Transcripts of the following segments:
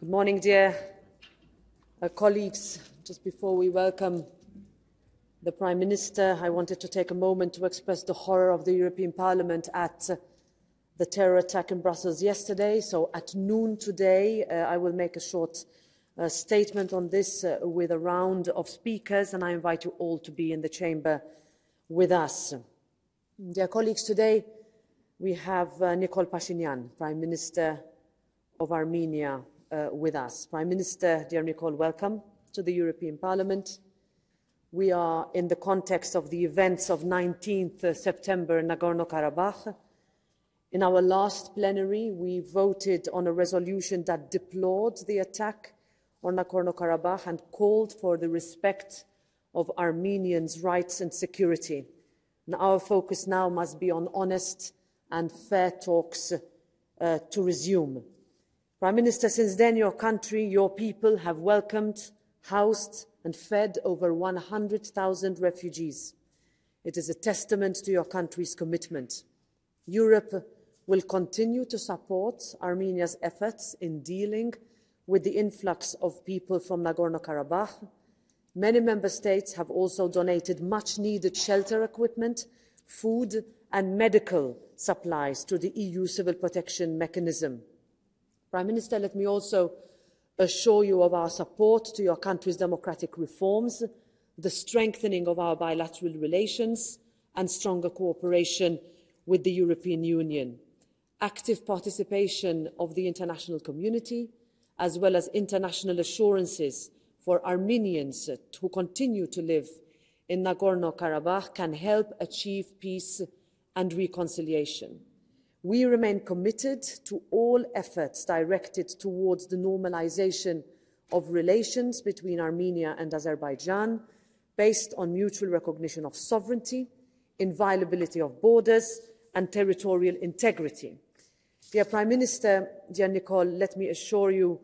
Good morning, dear uh, colleagues. Just before we welcome the Prime Minister, I wanted to take a moment to express the horror of the European Parliament at uh, the terror attack in Brussels yesterday. So at noon today, uh, I will make a short uh, statement on this uh, with a round of speakers, and I invite you all to be in the chamber with us. Dear colleagues, today we have uh, Nikol Pashinyan, Prime Minister of Armenia, uh, with us. Prime Minister, dear Nikol, welcome to the European Parliament. We are in the context of the events of 19th September in Nagorno-Karabakh. In our last plenary, we voted on a resolution that deplored the attack on Nagorno-Karabakh and called for the respect of Armenians' rights and security. And our focus now must be on honest and fair talks uh, to resume. Prime Minister, since then, your country, your people have welcomed, housed and fed over 100,000 refugees. It is a testament to your country's commitment. Europe will continue to support Armenia's efforts in dealing with the influx of people from Nagorno-Karabakh. Many member states have also donated much-needed shelter equipment, food and medical supplies to the EU civil protection mechanism. Prime Minister, let me also assure you of our support to your country's democratic reforms, the strengthening of our bilateral relations and stronger cooperation with the European Union, active participation of the international community, as well as international assurances for Armenians who continue to live in Nagorno-Karabakh can help achieve peace and reconciliation. We remain committed to all efforts directed towards the normalization of relations between Armenia and Azerbaijan based on mutual recognition of sovereignty, inviolability of borders and territorial integrity. Dear Prime Minister, dear Nikol, let me assure you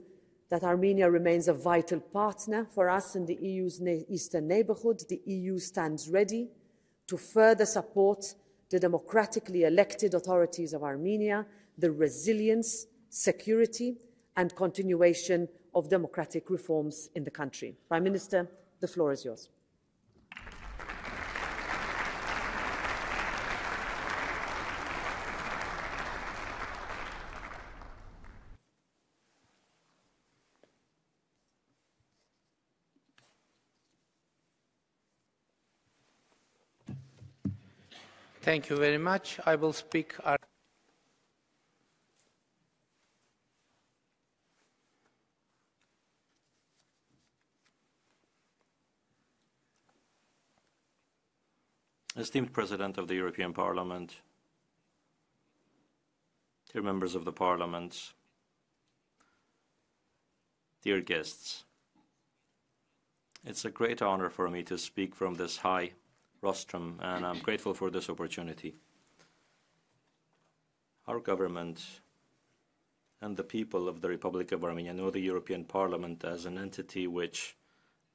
that Armenia remains a vital partner for us in the EU's eastern neighbourhood. The EU stands ready to further support the democratically elected authorities of Armenia, the resilience, security and continuation of democratic reforms in the country. Prime Minister, the floor is yours. Thank you very much. I will speak. Esteemed President of the European Parliament, dear members of the Parliament, dear guests, it's a great honor for me to speak from this high rostrum, and I'm grateful for this opportunity. Our government and the people of the Republic of Armenia know the European Parliament as an entity which,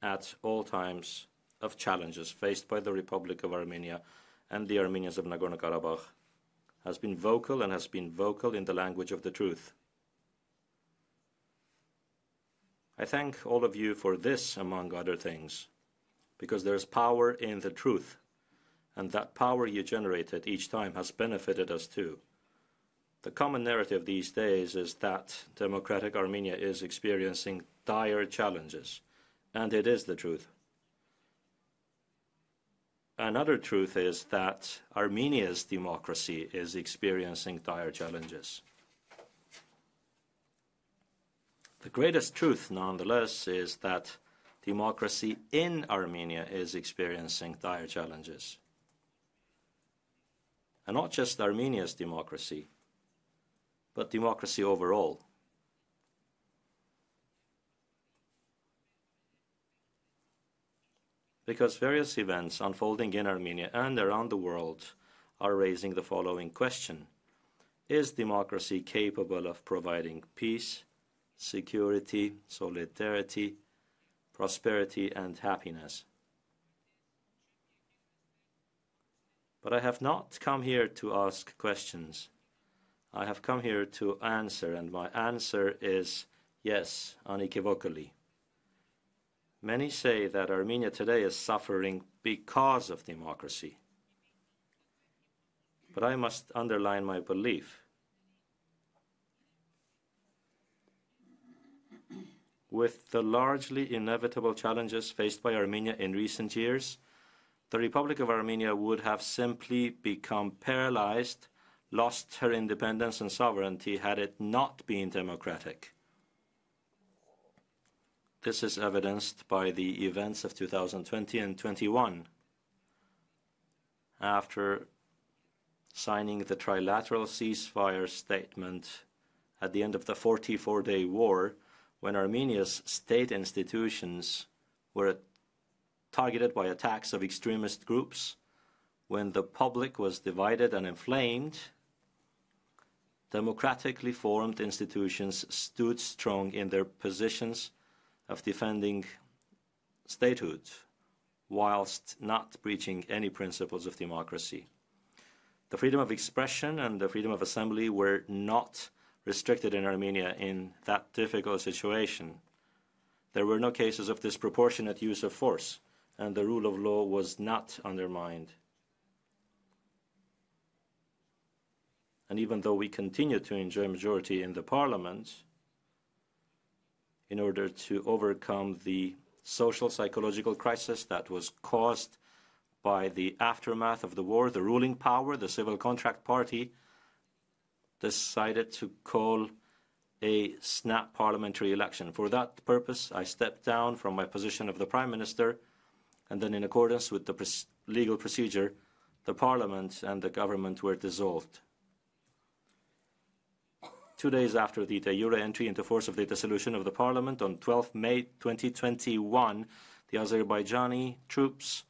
at all times of challenges faced by the Republic of Armenia and the Armenians of Nagorno Karabakh, has been vocal and has been vocal in the language of the truth. I thank all of you for this, among other things because there is power in the truth. And that power you generated each time has benefited us too. The common narrative these days is that democratic Armenia is experiencing dire challenges, and it is the truth. Another truth is that Armenia's democracy is experiencing dire challenges. The greatest truth, nonetheless, is that democracy in Armenia is experiencing dire challenges. And not just Armenia's democracy, but democracy overall. Because various events unfolding in Armenia and around the world are raising the following question Is democracy capable of providing peace, security, solidarity, prosperity, and happiness. But I have not come here to ask questions. I have come here to answer, and my answer is Yes, unequivocally. Many say that Armenia today is suffering because of democracy. But I must underline my belief. With the largely inevitable challenges faced by Armenia in recent years, the Republic of Armenia would have simply become paralyzed, lost her independence and sovereignty had it not been democratic. This is evidenced by the events of 2020 and 21. After signing the trilateral ceasefire statement at the end of the 44 day war, when Armenia's state institutions were targeted by attacks of extremist groups, when the public was divided and inflamed, democratically formed institutions stood strong in their positions of defending statehood whilst not breaching any principles of democracy. The freedom of expression and the freedom of assembly were not restricted in Armenia in that difficult situation. There were no cases of disproportionate use of force, and the rule of law was not undermined. And even though we continue to enjoy majority in the parliament, in order to overcome the social psychological crisis that was caused by the aftermath of the war, the ruling power, the Civil Contract Party, decided to call a snap parliamentary election. For that purpose, I stepped down from my position of the Prime Minister, and then, in accordance with the legal procedure, the Parliament and the government were dissolved. Two days after the de entry into force of the dissolution of the parliament on 12 May 2021, the Azerbaijani troops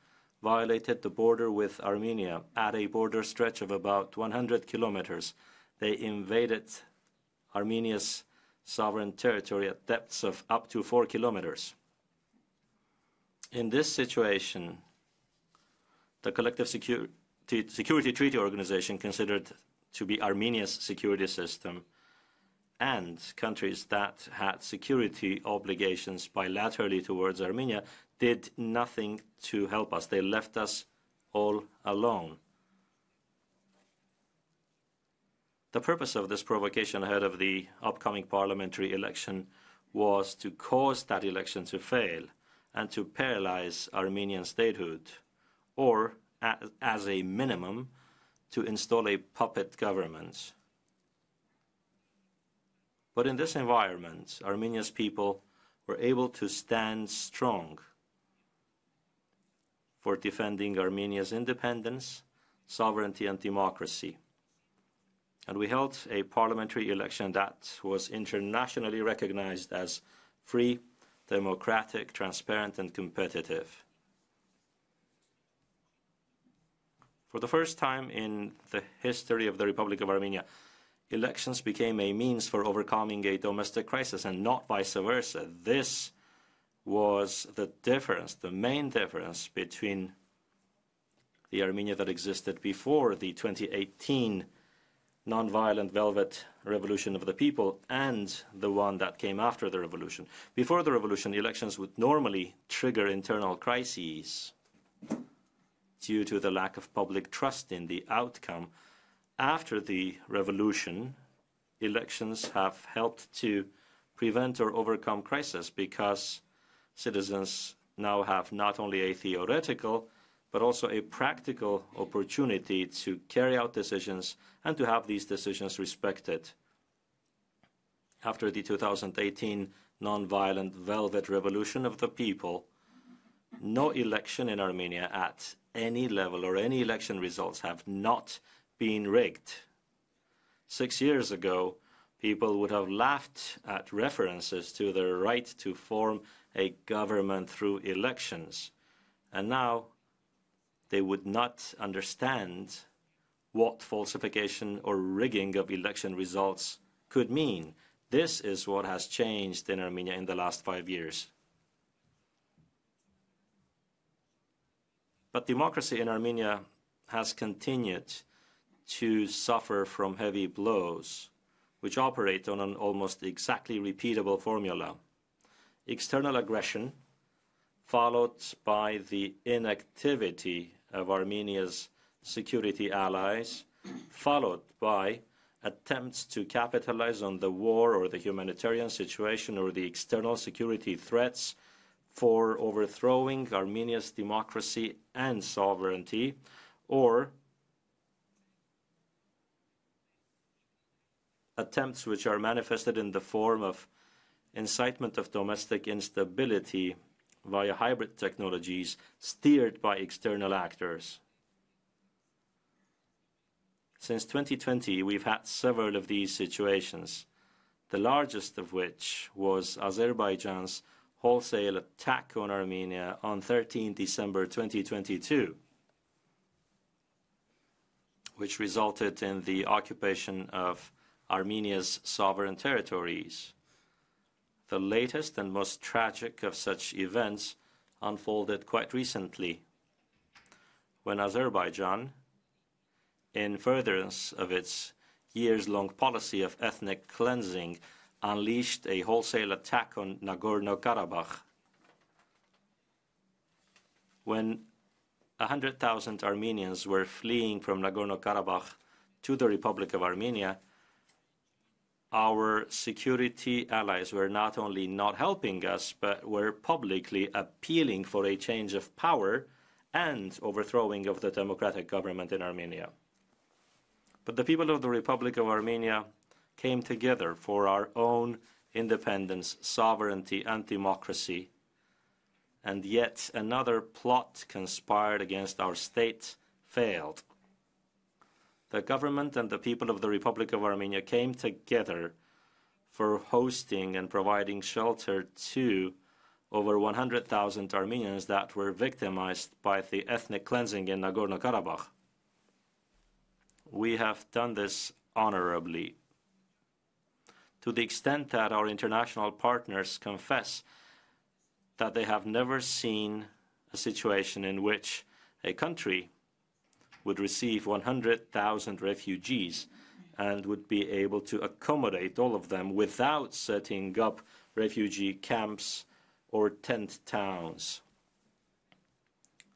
violated the border with Armenia at a border stretch of about 100 kilometers. They invaded Armenia's sovereign territory at depths of up to four kilometers. In this situation, the Collective Security, Security Treaty Organization, considered to be Armenia's security system, and countries that had security obligations bilaterally towards Armenia did nothing to help us. They left us all alone. The purpose of this provocation ahead of the upcoming parliamentary election was to cause that election to fail and to paralyze Armenian statehood, or, as a minimum, to install a puppet government. But in this environment, Armenia's people were able to stand strong for defending Armenia's independence, sovereignty, and democracy. And we held a parliamentary election that was internationally recognized as free, democratic, transparent, and competitive. For the first time in the history of the Republic of Armenia, elections became a means for overcoming a domestic crisis and not vice versa. This was the difference, the main difference between the Armenia that existed before the 2018 nonviolent velvet revolution of the people and the one that came after the revolution. Before the revolution, elections would normally trigger internal crises due to the lack of public trust in the outcome after the revolution, elections have helped to prevent or overcome crisis because citizens now have not only a theoretical but also a practical opportunity to carry out decisions and to have these decisions respected. After the 2018 nonviolent velvet revolution of the people, no election in Armenia at any level or any election results have not been rigged. Six years ago, people would have laughed at references to their right to form a government through elections. And now they would not understand what falsification or rigging of election results could mean. This is what has changed in Armenia in the last five years. But democracy in Armenia has continued to suffer from heavy blows. which operate on an almost exactly repeatable formula. External aggression, followed by the inactivity of Armenia's security allies, followed by attempts to capitalize on the war or the humanitarian situation or the external security threats for overthrowing Armenia's democracy and sovereignty, or attempts which are manifested in the form of incitement of domestic instability via hybrid technologies steered by external actors. Since 2020, we've had several of these situations, the largest of which was Azerbaijan's wholesale attack on Armenia on 13 December 2022, which resulted in the occupation of Armenia's sovereign territories. The latest and most tragic of such events unfolded quite recently when Azerbaijan, in furtherance of its years long policy of ethnic cleansing, unleashed a wholesale attack on Nagorno Karabakh. When 100,000 Armenians were fleeing from Nagorno Karabakh to the Republic of Armenia, our security allies were not only not helping us, but were publicly appealing for a change of power and overthrowing of the democratic government in Armenia. But the people of the Republic of Armenia came together for our own independence, sovereignty, and democracy. And yet another plot conspired against our state failed. The government and the people of the Republic of Armenia came together for hosting and providing shelter to over 100,000 Armenians that were victimized by the ethnic cleansing in Nagorno Karabakh. We have done this honorably to the extent that our international partners confess that they have never seen a situation in which a country would receive 100,000 refugees and would be able to accommodate all of them without setting up refugee camps or tent towns.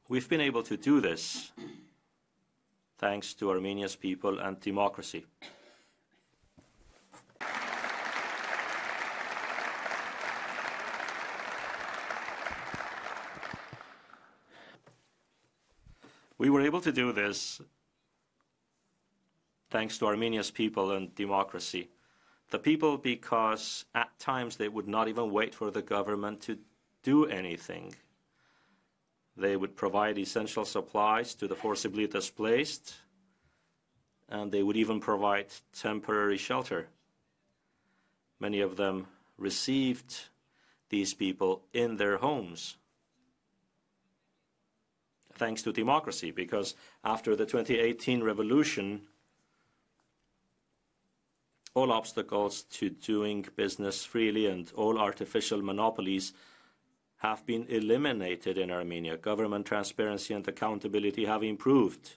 We've been able to do this thanks to Armenia's people and democracy. We were able to do this thanks to Armenia's people and democracy. The people, because at times they would not even wait for the government to do anything. They would provide essential supplies to the forcibly displaced, and they would even provide temporary shelter. Many of them received these people in their homes thanks to democracy, because after the 2018 revolution, all obstacles to doing business freely and all artificial monopolies have been eliminated in Armenia. Government transparency and accountability have improved.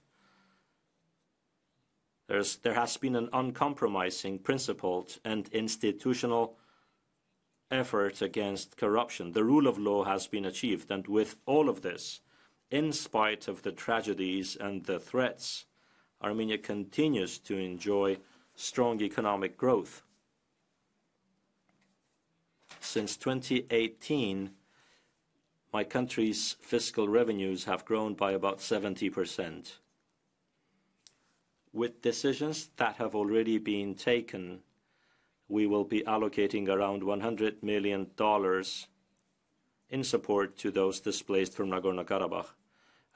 There's, there has been an uncompromising, principled, and institutional effort against corruption. The rule of law has been achieved, and with all of this, in spite of the tragedies and the threats, Armenia continues to enjoy strong economic growth. Since 2018, my country's fiscal revenues have grown by about 70%. With decisions that have already been taken, we will be allocating around $100 million in support to those displaced from Nagorno Karabakh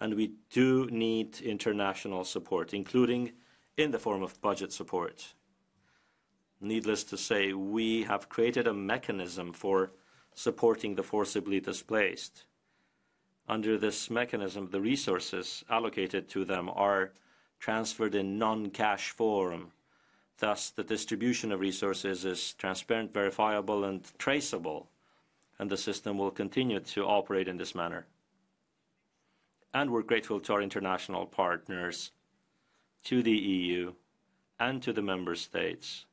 and we do need international support, including in the form of budget support. Needless to say, we have created a mechanism for supporting the forcibly displaced. Under this mechanism, the resources allocated to them are transferred in non-cash form. Thus, the distribution of resources is transparent, verifiable, and traceable, and the system will continue to operate in this manner and we're grateful to our international partners, to the EU, and to the member states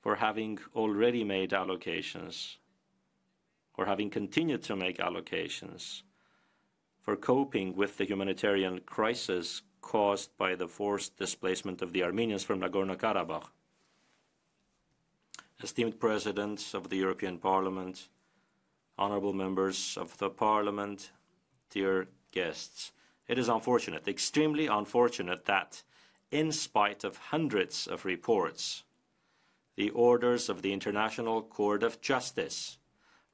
for having already made allocations or having continued to make allocations for coping with the humanitarian crisis caused by the forced displacement of the Armenians from Nagorno-Karabakh. Esteemed President of the European Parliament, honorable members of the Parliament, dear guests, it is unfortunate, extremely unfortunate, that in spite of hundreds of reports, the orders of the International Court of Justice,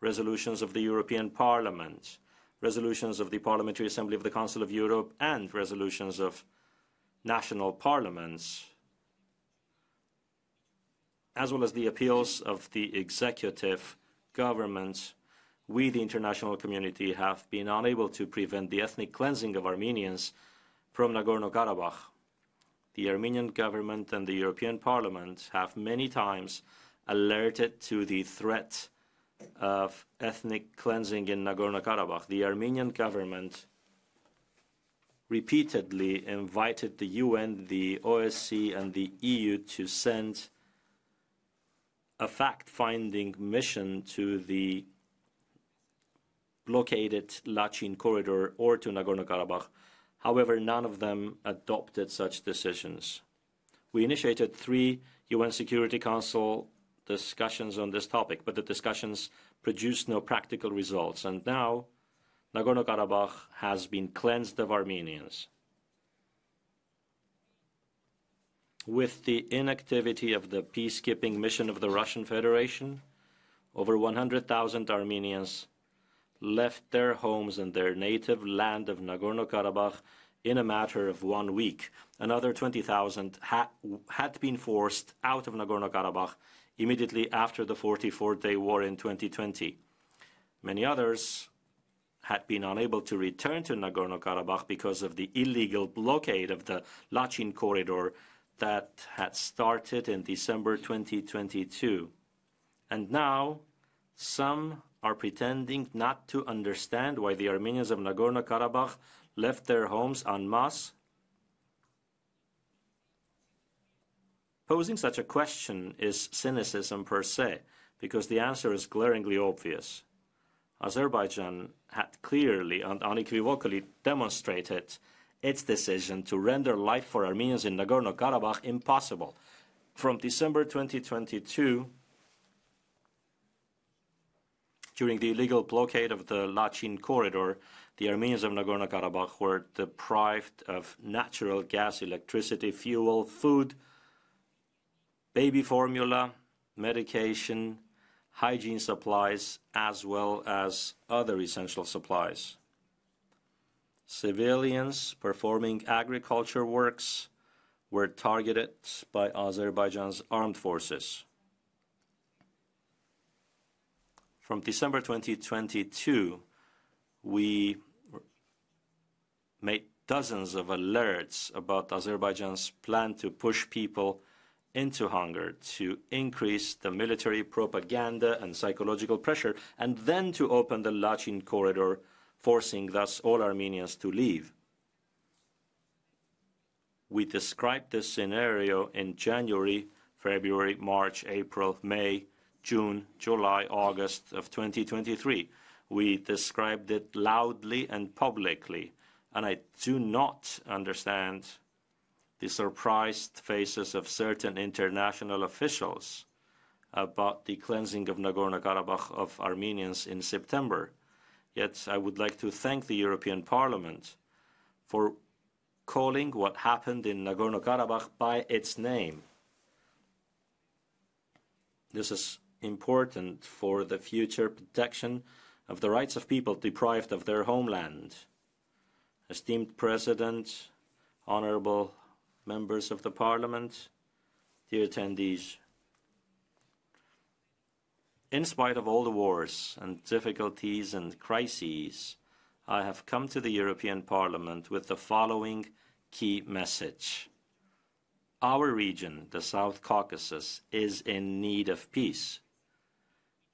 resolutions of the European Parliament, resolutions of the Parliamentary Assembly of the Council of Europe, and resolutions of national parliaments, as well as the appeals of the executive government, we, the international community, have been unable to prevent the ethnic cleansing of Armenians from Nagorno Karabakh. The Armenian government and the European Parliament have many times alerted to the threat of ethnic cleansing in Nagorno Karabakh. The Armenian government repeatedly invited the UN, the OSCE, and the EU to send a fact finding mission to the blockaded Lachin corridor or to Nagorno Karabakh. However, none of them adopted such decisions. We initiated three UN Security Council discussions on this topic, but the discussions produced no practical results. And now, Nagorno Karabakh has been cleansed of Armenians. With the inactivity of the peacekeeping mission of the Russian Federation, over 100,000 Armenians left their homes and their native land of Nagorno Karabakh in a matter of one week. Another 20,000 ha- had been forced out of Nagorno Karabakh immediately after the 44 day war in 2020. Many others had been unable to return to Nagorno Karabakh because of the illegal blockade of the Lachin corridor that had started in December 2022. And now, some are pretending not to understand why the Armenians of Nagorno Karabakh left their homes en masse Posing such a question is cynicism per se, because the answer is glaringly obvious. Azerbaijan had clearly and unequivocally demonstrated its decision to render life for Armenians in Nagorno Karabakh impossible. From December 2022, during the illegal blockade of the Lachin corridor, the Armenians of Nagorno Karabakh were deprived of natural gas, electricity, fuel, food, baby formula, medication, hygiene supplies, as well as other essential supplies. Civilians performing agriculture works were targeted by Azerbaijan's armed forces. From December 2022, we made dozens of alerts about Azerbaijan's plan to push people into hunger, to increase the military propaganda and psychological pressure, and then to open the Lachin corridor, forcing thus all Armenians to leave. We described this scenario in January, February, March, April, May, June, July, August of 2023. We described it loudly and publicly, and I do not understand the surprised faces of certain international officials about the cleansing of Nagorno Karabakh of Armenians in September. Yet I would like to thank the European Parliament for calling what happened in Nagorno Karabakh by its name. This is important for the future protection of the rights of people deprived of their homeland. Esteemed President, Honorable members of the Parliament, dear attendees. In spite of all the wars and difficulties and crises, I have come to the European Parliament with the following key message. Our region, the South Caucasus, is in need of peace,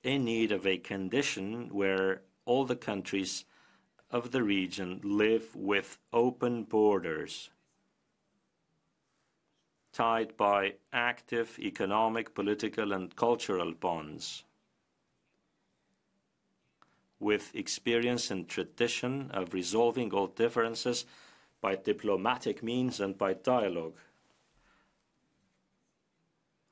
in need of a condition where all the countries of the region live with open borders tied by active economic, political, and cultural bonds with experience and tradition of resolving all differences by diplomatic means and by dialogue.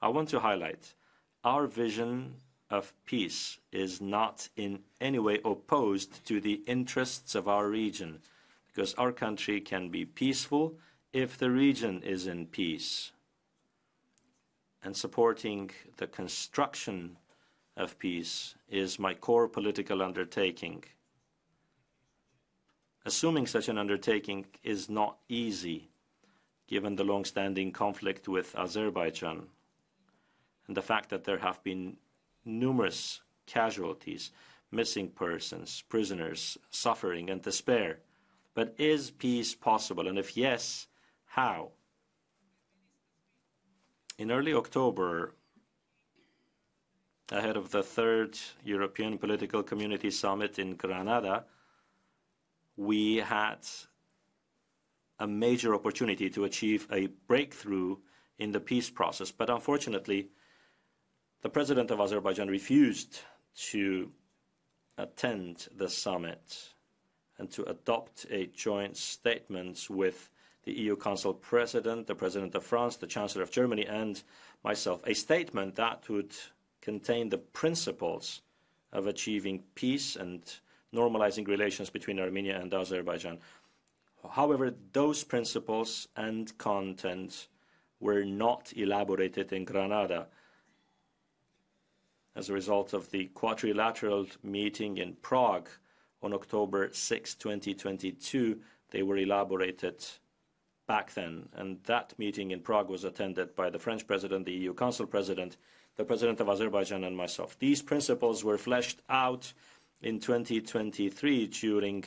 I want to highlight our vision of peace is not in any way opposed to the interests of our region, because our country can be peaceful if the region is in peace. And supporting the construction of peace is my core political undertaking. Assuming such an undertaking is not easy, given the long standing conflict with Azerbaijan and the fact that there have been numerous casualties, missing persons, prisoners, suffering, and despair. But is peace possible? And if yes, how? In early October, ahead of the third European Political Community Summit in Granada, we had a major opportunity to achieve a breakthrough in the peace process. But unfortunately, the president of Azerbaijan refused to attend the summit and to adopt a joint statement with the EU Council President, the President of France, the Chancellor of Germany, and myself. A statement that would contain the principles of achieving peace and normalizing relations between Armenia and Azerbaijan. However, those principles and content were not elaborated in Granada as a result of the quadrilateral meeting in Prague on October 6, 2022. They were elaborated back then, and that meeting in Prague was attended by the French president, the EU Council president, the president of Azerbaijan, and myself. These principles were fleshed out in 2023 during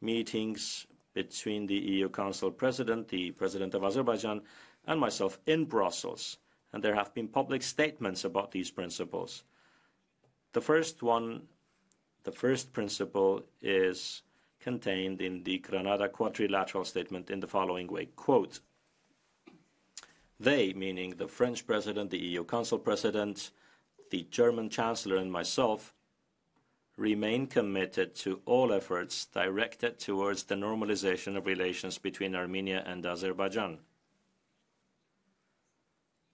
meetings between the EU Council president, the president of Azerbaijan, and myself in Brussels, and there have been public statements about these principles. The first one, the first principle is contained in the Granada Quadrilateral Statement in the following way, quote, they, meaning the French President, the EU Council President, the German Chancellor, and myself, remain committed to all efforts directed towards the normalization of relations between Armenia and Azerbaijan.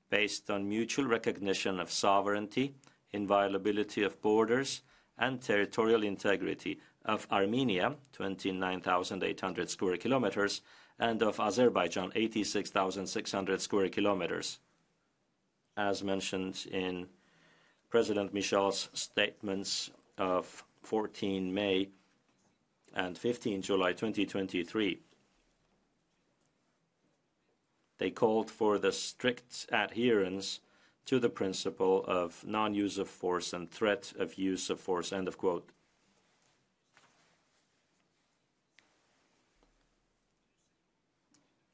Based on mutual recognition of sovereignty, inviolability of borders, and territorial integrity of Armenia, 29,800 square kilometers, and of Azerbaijan, 86,600 square kilometers. As mentioned in President Michel's statements of 14 May and 15 July 2023. They called for the strict adherence to the principle of non-use of force and threat of use of force, end of quote.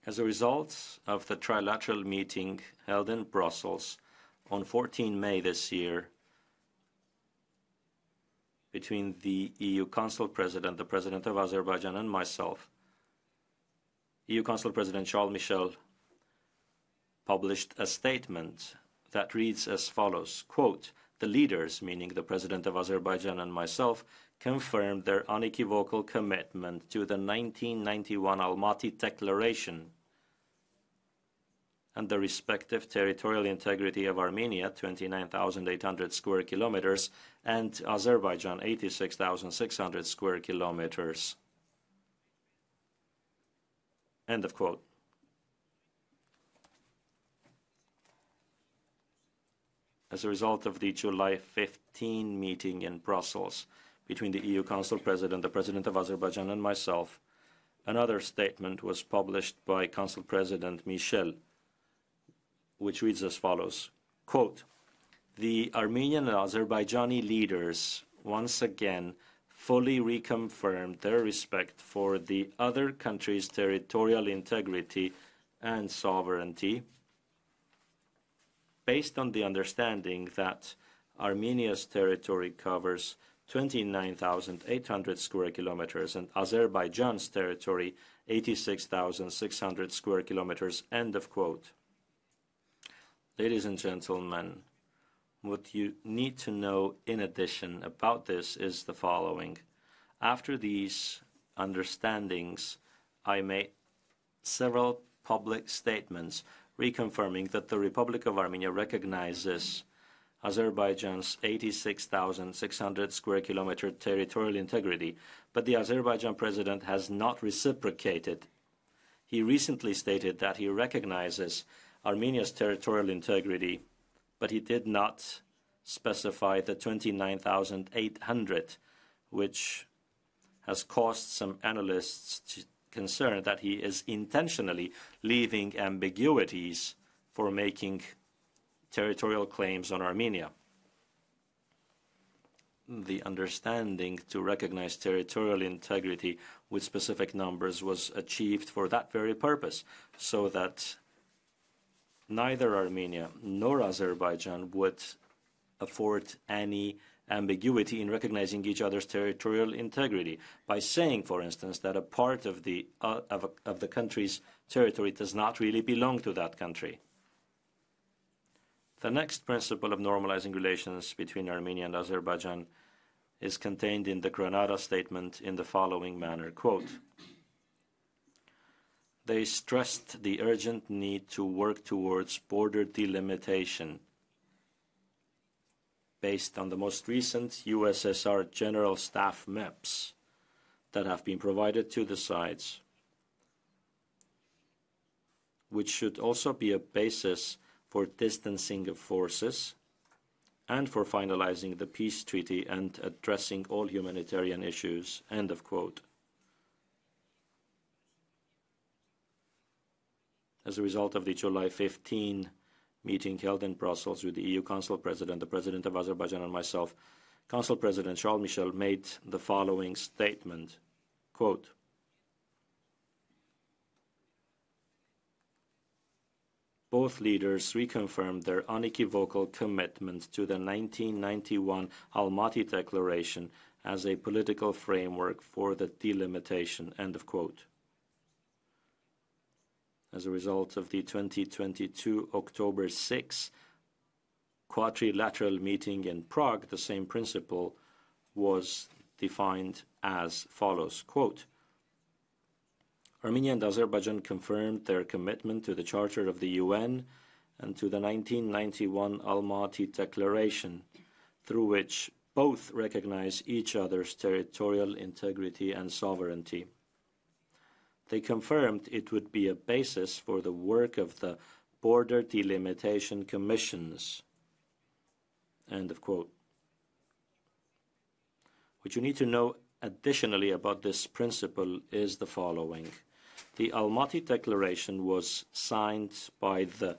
As a result of the trilateral meeting held in Brussels on 14 May this year between the EU Council President, the President of Azerbaijan, and myself, EU Council President Charles Michel published a statement that reads as follows quote, The leaders, meaning the President of Azerbaijan and myself, confirmed their unequivocal commitment to the 1991 Almaty Declaration and the respective territorial integrity of Armenia, 29,800 square kilometers, and Azerbaijan, 86,600 square kilometers. End of quote. As a result of the July 15 meeting in Brussels between the EU Council President, the President of Azerbaijan, and myself, another statement was published by Council President Michel, which reads as follows. Quote, The Armenian and Azerbaijani leaders once again fully reconfirmed their respect for the other country's territorial integrity and sovereignty based on the understanding that Armenia's territory covers 29,800 square kilometers and Azerbaijan's territory 86,600 square kilometers. End of quote. Ladies and gentlemen, what you need to know in addition about this is the following. After these understandings, I made several public statements reconfirming that the Republic of Armenia recognizes Azerbaijan's 86,600 square kilometer territorial integrity, but the Azerbaijan president has not reciprocated. He recently stated that he recognizes Armenia's territorial integrity, but he did not specify the 29,800, which has caused some analysts concern that he is intentionally leaving ambiguities for making territorial claims on Armenia. The understanding to recognize territorial integrity with specific numbers was achieved for that very purpose, so that neither Armenia nor Azerbaijan would afford any ambiguity in recognizing each other's territorial integrity by saying, for instance, that a part of the, uh, of, of the country's territory does not really belong to that country. The next principle of normalizing relations between Armenia and Azerbaijan is contained in the Granada Statement in the following manner quote, They stressed the urgent need to work towards border delimitation based on the most recent USSR General Staff maps that have been provided to the sides, which should also be a basis for distancing of forces and for finalizing the peace treaty and addressing all humanitarian issues. End of quote. As a result of the July 15 meeting held in Brussels with the EU Council President, the President of Azerbaijan, and myself, Council President Charles Michel made the following statement quote, Both leaders reconfirmed their unequivocal commitment to the 1991 Almaty Declaration as a political framework for the delimitation. End of quote as a result of the 2022 October 6 quadrilateral meeting in Prague, the same principle was defined as follows quote, Armenia and Azerbaijan confirmed their commitment to the Charter of the UN and to the 1991 Almaty Declaration, through which both recognize each other's territorial integrity and sovereignty they confirmed it would be a basis for the work of the border delimitation commissions. End of quote. What you need to know additionally about this principle is the following. The Almaty Declaration was signed by the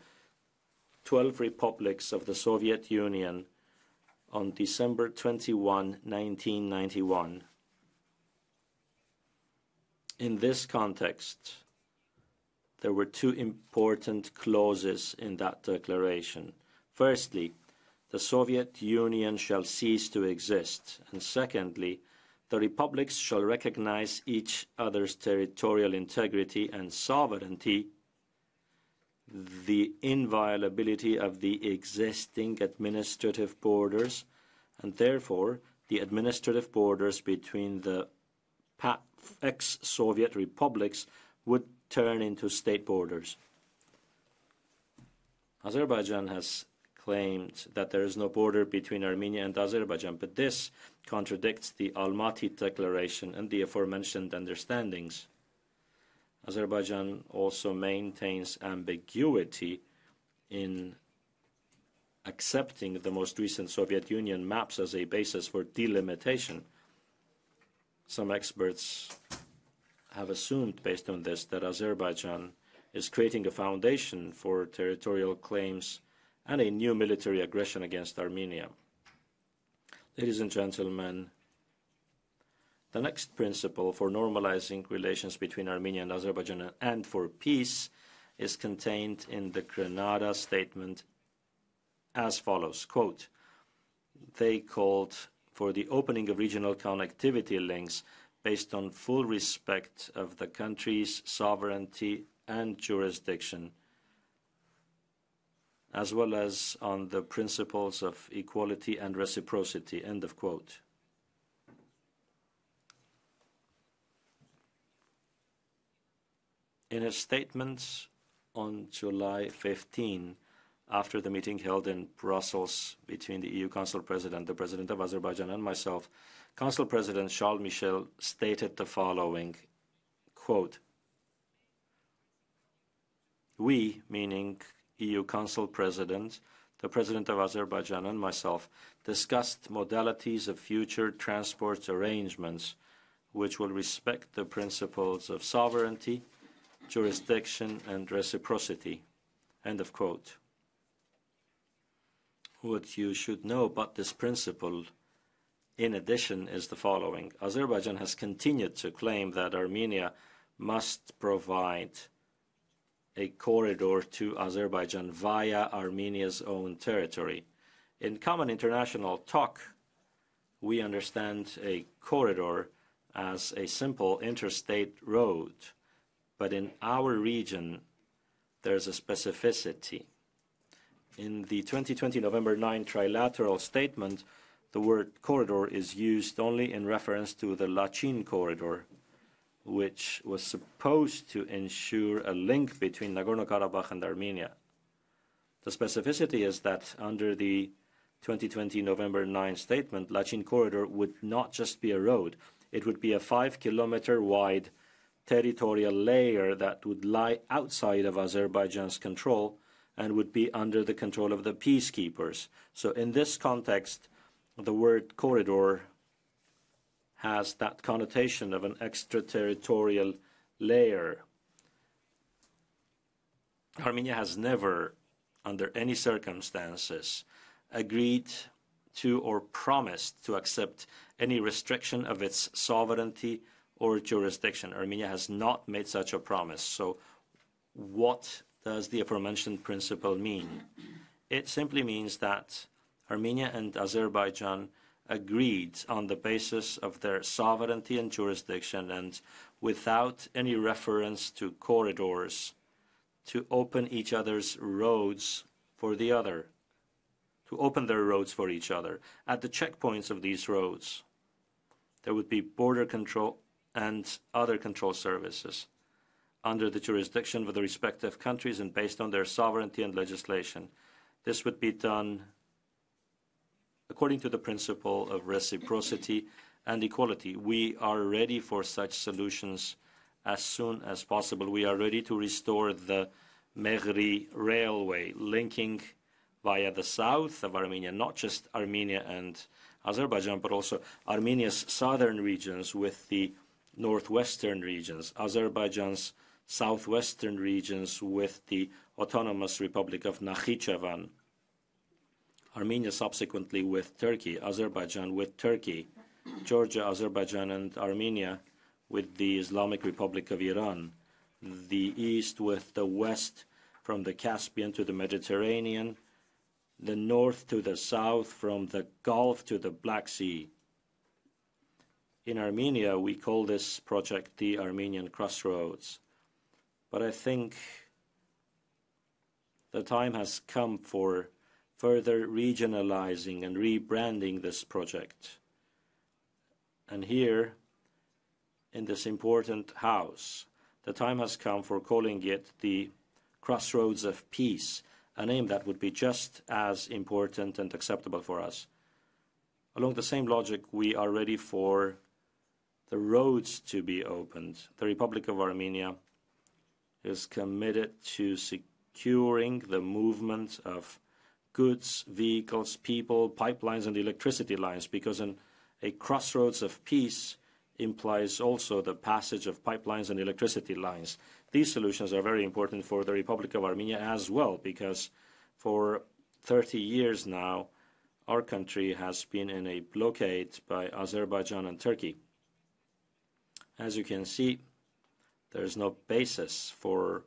12 republics of the Soviet Union on December 21, 1991 in this context, there were two important clauses in that declaration. Firstly, the Soviet Union shall cease to exist. And secondly, the republics shall recognize each other's territorial integrity and sovereignty, the inviolability of the existing administrative borders, and therefore the administrative borders between the ex Soviet republics would turn into state borders. Azerbaijan has claimed that there is no border between Armenia and Azerbaijan, but this contradicts the Almaty Declaration and the aforementioned understandings. Azerbaijan also maintains ambiguity in accepting the most recent Soviet Union maps as a basis for delimitation. Some experts have assumed, based on this, that Azerbaijan is creating a foundation for territorial claims and a new military aggression against Armenia. Ladies and gentlemen, the next principle for normalizing relations between Armenia and Azerbaijan and for peace is contained in the Granada Statement as follows quote, They called for the opening of regional connectivity links based on full respect of the country's sovereignty and jurisdiction, as well as on the principles of equality and reciprocity. End of quote. In a statement on July 15, after the meeting held in Brussels between the EU Council President, the President of Azerbaijan, and myself, Council President Charles Michel stated the following quote, We, meaning EU Council President, the President of Azerbaijan, and myself, discussed modalities of future transport arrangements which will respect the principles of sovereignty, jurisdiction, and reciprocity. End of quote. What you should know about this principle, in addition, is the following Azerbaijan has continued to claim that Armenia must provide a corridor to Azerbaijan via Armenia's own territory. In common international talk, we understand a corridor as a simple interstate road, but in our region, there's a specificity. In the 2020 November 9 trilateral statement, the word corridor is used only in reference to the Lachin corridor, which was supposed to ensure a link between Nagorno Karabakh and Armenia. The specificity is that under the 2020 November 9 statement, Lachin corridor would not just be a road, it would be a five kilometer wide territorial layer that would lie outside of Azerbaijan's control and would be under the control of the peacekeepers. So, in this context, the word corridor has that connotation of an extraterritorial layer. Armenia has never, under any circumstances, agreed to or promised to accept any restriction of its sovereignty or jurisdiction. Armenia has not made such a promise. So, what does the aforementioned principle mean? It simply means that Armenia and Azerbaijan agreed on the basis of their sovereignty and jurisdiction and without any reference to corridors to open each other's roads for the other, to open their roads for each other. At the checkpoints of these roads, there would be border control and other control services under the jurisdiction of the respective countries and based on their sovereignty and legislation. This would be done according to the principle of reciprocity and equality. We are ready for such solutions as soon as possible. We are ready to restore the Meghri Railway linking via the south of Armenia, not just Armenia and Azerbaijan, but also Armenia's southern regions with the northwestern regions, Azerbaijan's southwestern regions with the Autonomous Republic of Nakhichevan, Armenia subsequently with Turkey, Azerbaijan with Turkey, Georgia, Azerbaijan, and Armenia with the Islamic Republic of Iran, the east with the west from the Caspian to the Mediterranean, the north to the south from the Gulf to the Black Sea. In Armenia, we call this project the Armenian Crossroads. But I think the time has come for further regionalizing and rebranding this project. And here, in this important house, the time has come for calling it the Crossroads of Peace, a name that would be just as important and acceptable for us. Along the same logic, we are ready for the roads to be opened. The Republic of Armenia is committed to securing the movement of goods, vehicles, people, pipelines, and electricity lines because a crossroads of peace implies also the passage of pipelines and electricity lines. These solutions are very important for the Republic of Armenia as well because for 30 years now, our country has been in a blockade by Azerbaijan and Turkey. As you can see, there is no basis for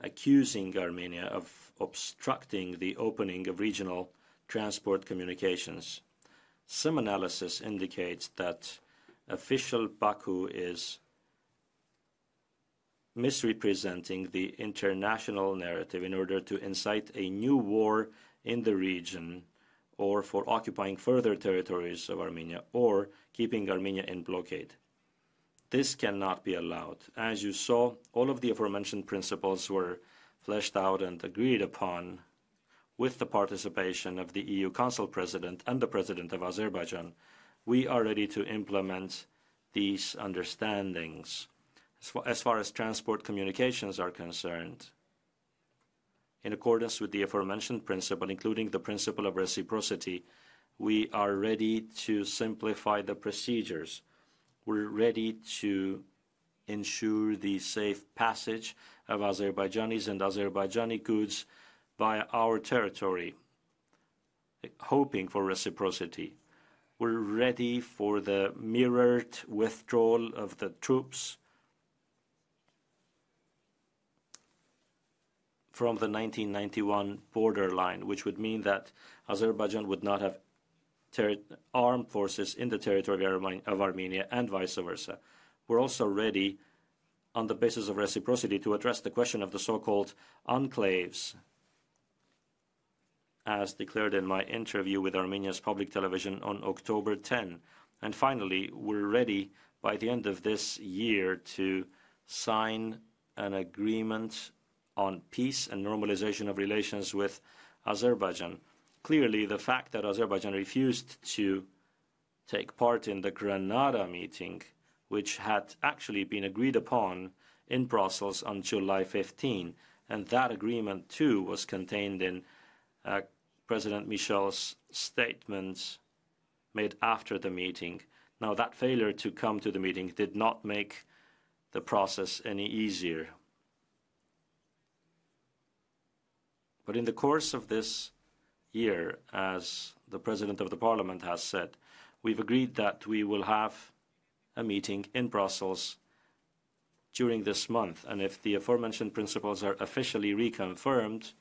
accusing Armenia of obstructing the opening of regional transport communications. Some analysis indicates that official Baku is misrepresenting the international narrative in order to incite a new war in the region or for occupying further territories of Armenia or keeping Armenia in blockade. This cannot be allowed. As you saw, all of the aforementioned principles were fleshed out and agreed upon with the participation of the EU Council President and the President of Azerbaijan. We are ready to implement these understandings. As far as transport communications are concerned, in accordance with the aforementioned principle, including the principle of reciprocity, we are ready to simplify the procedures. We're ready to ensure the safe passage of Azerbaijanis and Azerbaijani goods via our territory, hoping for reciprocity. We're ready for the mirrored withdrawal of the troops from the 1991 borderline, which would mean that Azerbaijan would not have armed forces in the territory of Armenia and vice versa. We're also ready, on the basis of reciprocity, to address the question of the so called enclaves, as declared in my interview with Armenia's public television on October 10. And finally, we're ready by the end of this year to sign an agreement on peace and normalization of relations with Azerbaijan. Clearly, the fact that Azerbaijan refused to take part in the Granada meeting, which had actually been agreed upon in Brussels on July 15, and that agreement too was contained in uh, President Michel's statements made after the meeting. Now, that failure to come to the meeting did not make the process any easier. But in the course of this year, as the President of the Parliament has said, we've agreed that we will have a meeting in Brussels during this month. And if the aforementioned principles are officially reconfirmed,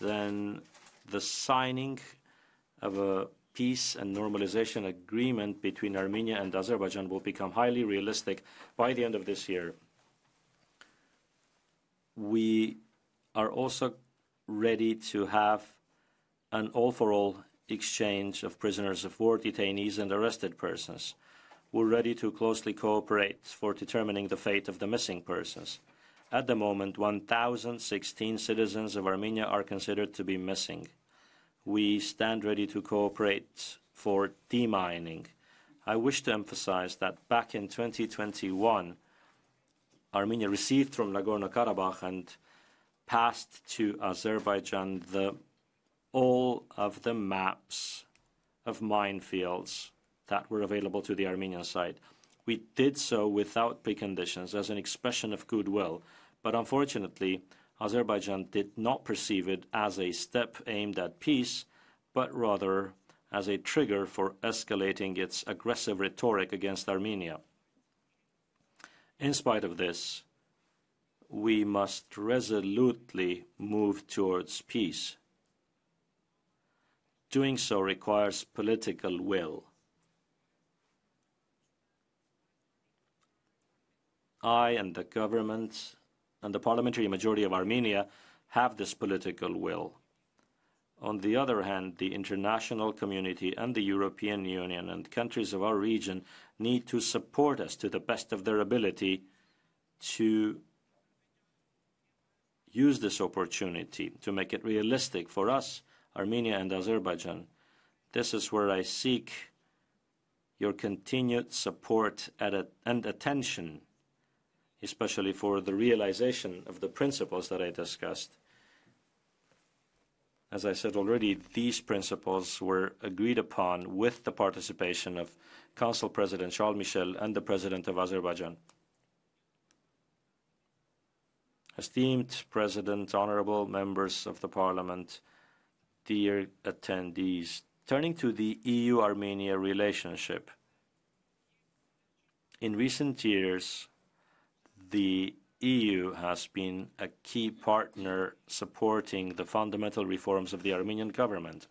then the signing of a peace and normalization agreement between Armenia and Azerbaijan will become highly realistic by the end of this year. We are also ready to have an all for all exchange of prisoners of war, detainees, and arrested persons. We're ready to closely cooperate for determining the fate of the missing persons. At the moment, 1,016 citizens of Armenia are considered to be missing. We stand ready to cooperate for demining. I wish to emphasize that back in 2021, Armenia received from Nagorno Karabakh and passed to Azerbaijan the, all of the maps of minefields that were available to the Armenian side. We did so without preconditions as an expression of goodwill, but unfortunately, Azerbaijan did not perceive it as a step aimed at peace, but rather as a trigger for escalating its aggressive rhetoric against Armenia. In spite of this, we must resolutely move towards peace. Doing so requires political will. I and the government and the parliamentary majority of Armenia have this political will. On the other hand, the international community and the European Union and countries of our region need to support us to the best of their ability to use this opportunity to make it realistic for us, Armenia and Azerbaijan. This is where I seek your continued support and attention, especially for the realization of the principles that I discussed. As I said already, these principles were agreed upon with the participation of Council President Charles Michel and the President of Azerbaijan. Esteemed President, honorable members of the Parliament, dear attendees, turning to the EU Armenia relationship. In recent years, the EU has been a key partner supporting the fundamental reforms of the Armenian government.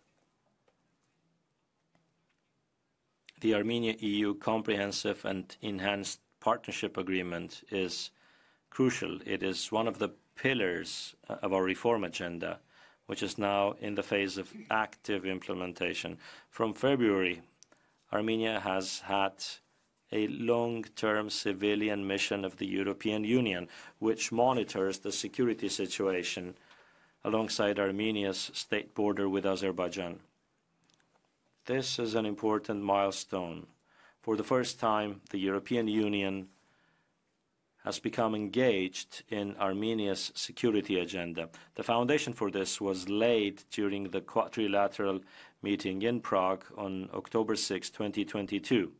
The Armenia EU Comprehensive and Enhanced Partnership Agreement is crucial. It is one of the pillars of our reform agenda, which is now in the phase of active implementation. From February, Armenia has had a long-term civilian mission of the European Union, which monitors the security situation alongside Armenia's state border with Azerbaijan. This is an important milestone. For the first time, the European Union has become engaged in Armenia's security agenda. The foundation for this was laid during the quadrilateral meeting in Prague on October 6, 2022.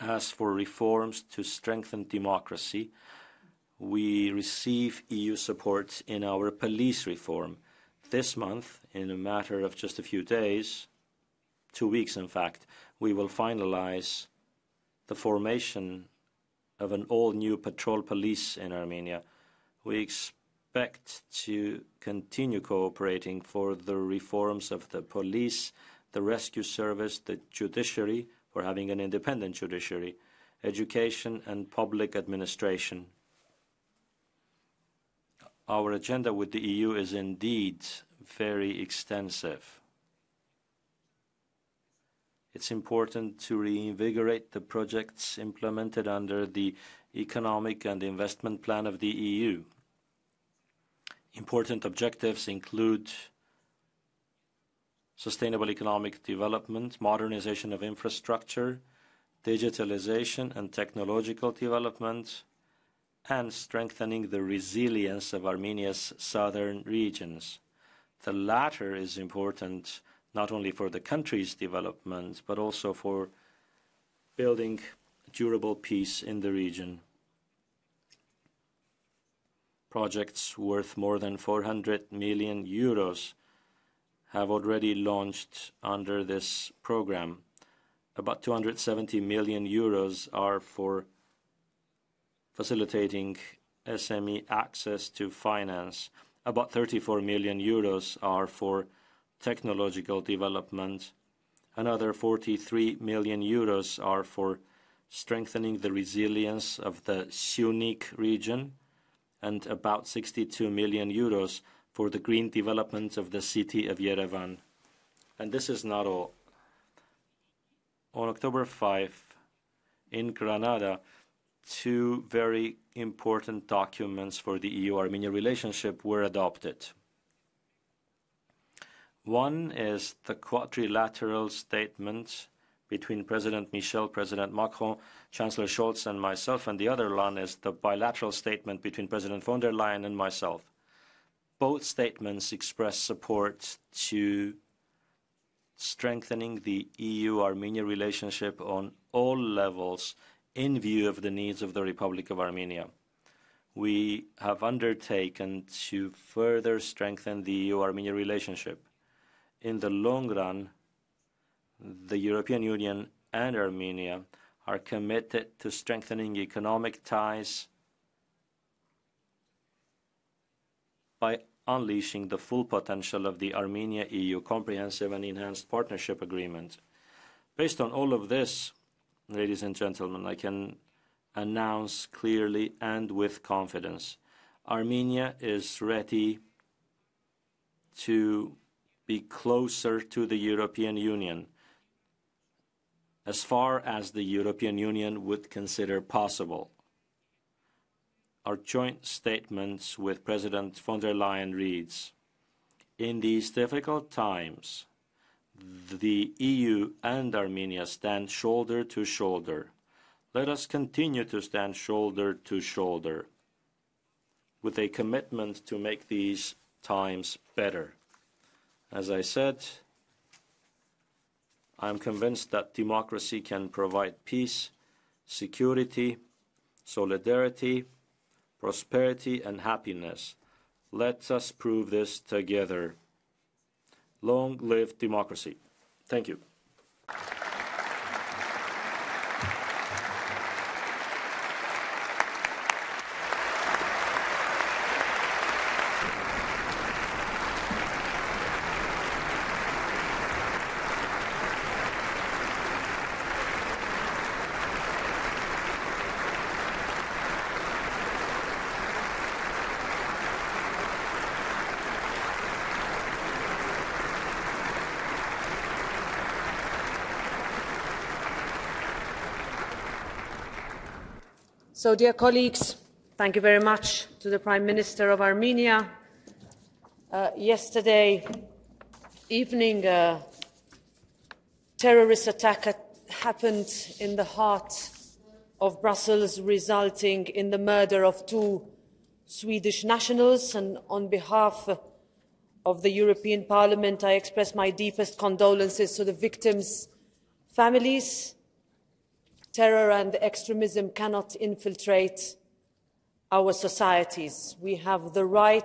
As for reforms to strengthen democracy, we receive EU support in our police reform. This month, in a matter of just a few days, two weeks in fact, we will finalize the formation of an all-new patrol police in Armenia. We expect to continue cooperating for the reforms of the police, the rescue service, the judiciary, for having an independent judiciary, education and public administration. Our agenda with the EU is indeed very extensive. It's important to reinvigorate the projects implemented under the Economic and Investment Plan of the EU. Important objectives include sustainable economic development, modernization of infrastructure, digitalization and technological development, and strengthening the resilience of Armenia's southern regions. The latter is important not only for the country's development, but also for building durable peace in the region. Projects worth more than 400 million euros have already launched under this program. About 270 million euros are for facilitating SME access to finance. About 34 million euros are for technological development. Another 43 million euros are for strengthening the resilience of the Syunik region, and about 62 million euros for the green development of the city of Yerevan. And this is not all. On October 5, in Granada, two very important documents for the EU-Armenia relationship were adopted. One is the quadrilateral statement between President Michel, President Macron, Chancellor Scholz, and myself, and the other one is the bilateral statement between President von der Leyen and myself. Both statements express support to strengthening the EU-Armenia relationship on all levels in view of the needs of the Republic of Armenia. We have undertaken to further strengthen the EU-Armenia relationship in the long run, the European Union and Armenia are committed to strengthening economic ties by unleashing the full potential of the Armenia-EU Comprehensive and Enhanced Partnership Agreement. Based on all of this, ladies and gentlemen, I can announce clearly and with confidence, Armenia is ready to be closer to the European Union as far as the European Union would consider possible. Our joint statements with President von der Leyen reads, In these difficult times, the EU and Armenia stand shoulder to shoulder. Let us continue to stand shoulder to shoulder with a commitment to make these times better. As I said, I am convinced that democracy can provide peace, security, solidarity, prosperity, and happiness. Let us prove this together. Long live democracy. Thank you. So, dear colleagues, thank you very much to the Prime Minister of Armenia. Uh, yesterday evening, a terrorist attack happened in the heart of Brussels, resulting in the murder of two Swedish nationals. And on behalf of the European Parliament, I express my deepest condolences to the victims' families. Terror and extremism cannot infiltrate our societies. We have the right